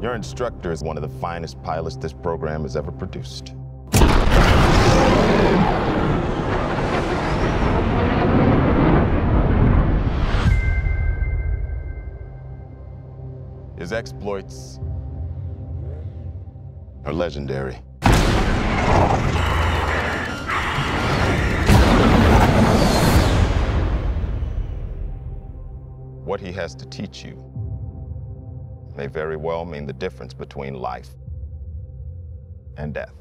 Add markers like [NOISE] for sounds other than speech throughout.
Your instructor is one of the finest pilots this program has ever produced. His exploits are legendary. What he has to teach you may very well mean the difference between life and death.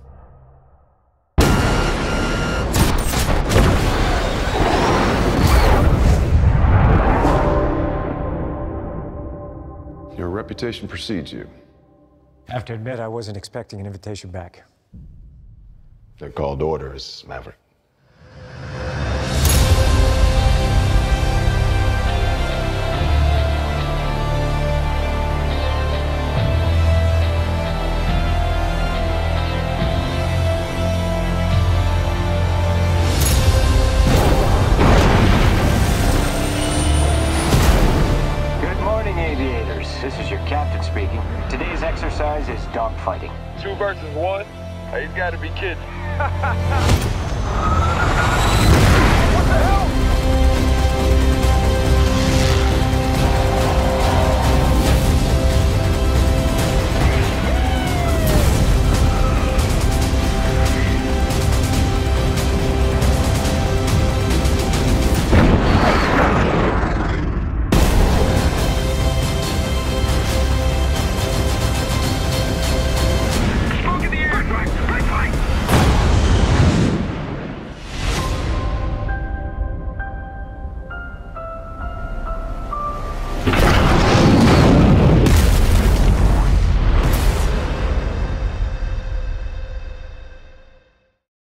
Your reputation precedes you. I have to admit, I wasn't expecting an invitation back. They're called orders, Maverick. This is your captain speaking. Today's exercise is dogfighting. Two versus one? He's got to be kidding. [LAUGHS]